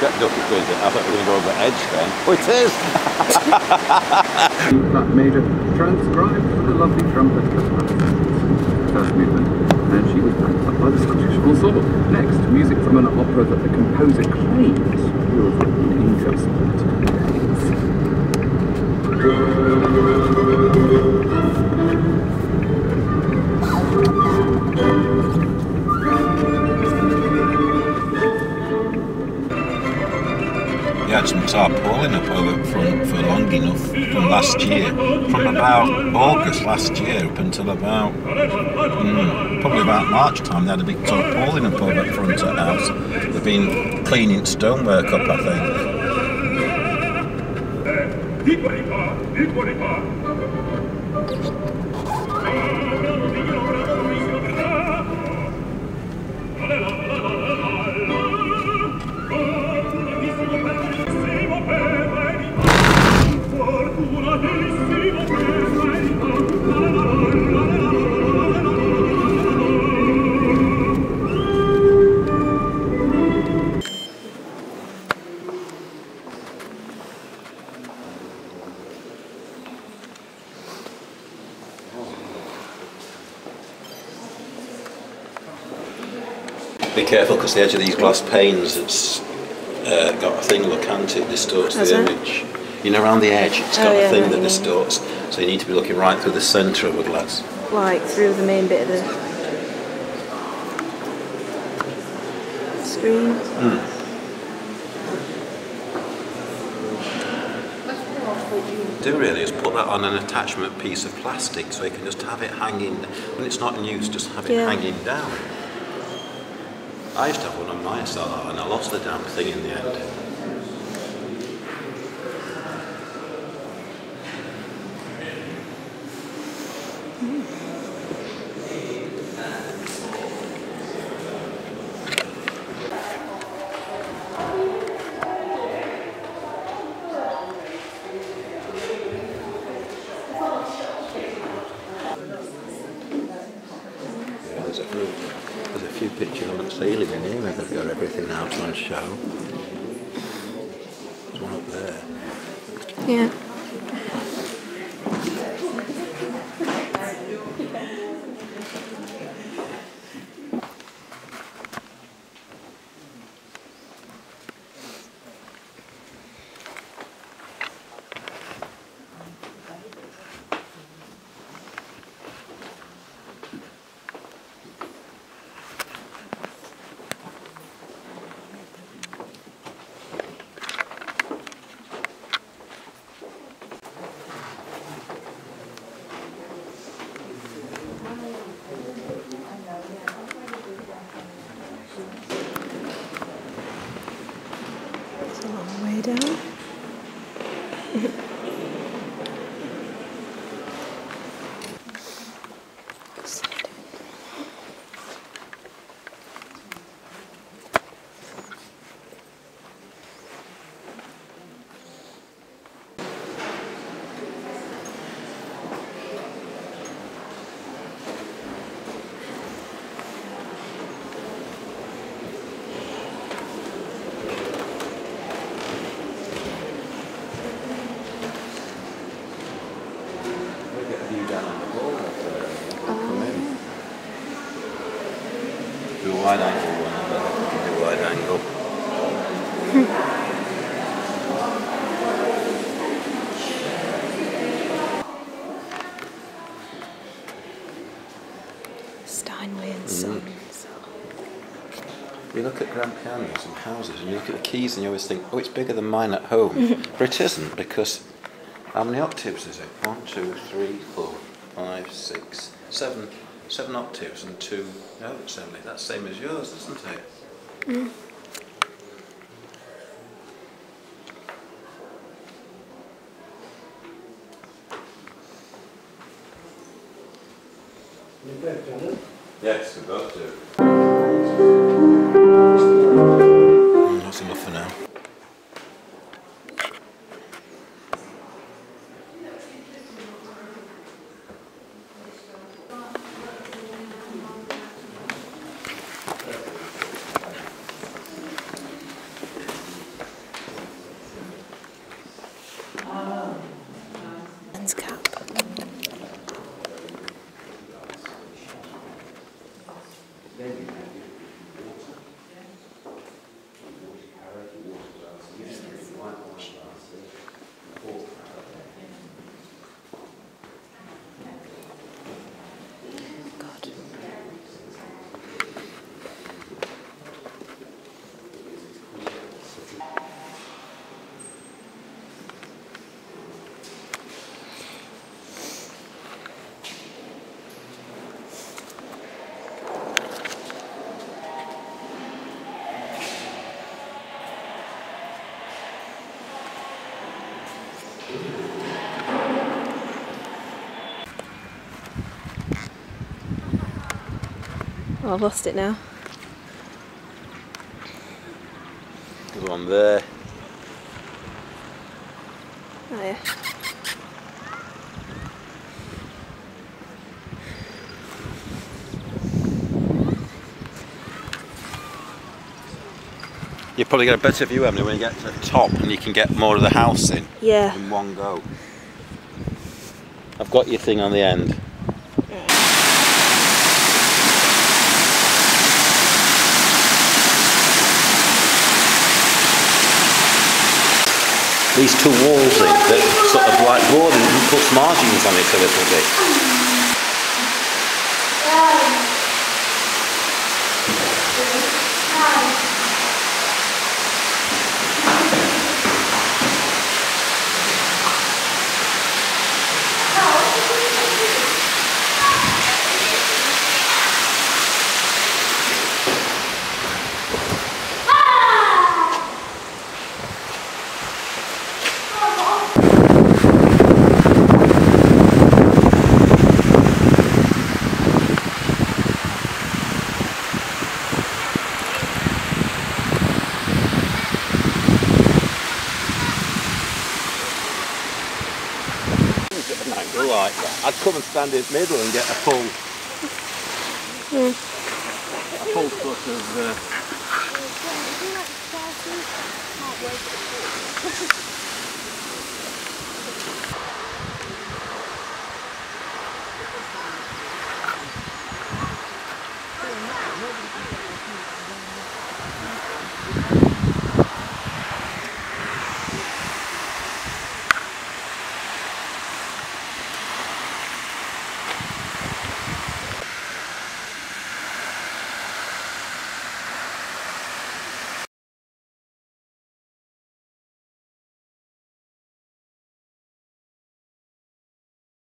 Get ducky quiz it. I thought we were going to go over edge then. Oh, it is! That major transcribed for the lovely trumpet First movement, and she was backed up by the Scottish Ensemble. Next, music from an opera that the composer claims tarpaulin up over front for long enough from last year. From about August last year up until about, mm, probably about March time, they had a big tarpaulin up over front of the house. They've been cleaning stonework up, I think. Be careful because the edge of these glass panes, it's uh, got a thing, look, can't it? Distorts the it? image. You know, around the edge, it's got Oh, a thing right, that yeah. distorts. So you need to be looking right through the centre of the glass. Like through the main bit of the screen. do really is put that on an attachment piece of plastic so you can just have it hanging when it's not in use just have it Yeah. hanging down I used to have one on my SLR and I lost the damn thing in the end Yeah, there's a few, there's a few pictures on the ceiling in here. They've got everything out on show. There's one up there. Yeah. It's a long way down. we get a view down on the hall come in do a wide angle one and then I can do a wide angle Steinway and mm-hmm. Sons. You look at grand pianos and houses and you look at the keys and you always think, oh, it's bigger than mine at home. but it isn't because how many octaves is it? One, two, three, four, five, six, seven. Seven octaves and two notes only. That's same as yours, isn't it? Yes, we've got to. Mm, That's enough for now. Oh, I've lost it now. There's one there. Oh yeah. You probably get a better view, Emily, when you get to the top and you can get more of the house in Yeah. in one go. I've got your thing on the end. These two walls in that sort of like broaden and puts margins on it a little bit. At an angle like that. I'd come and stand in the middle and get a full, a full sort of. Uh,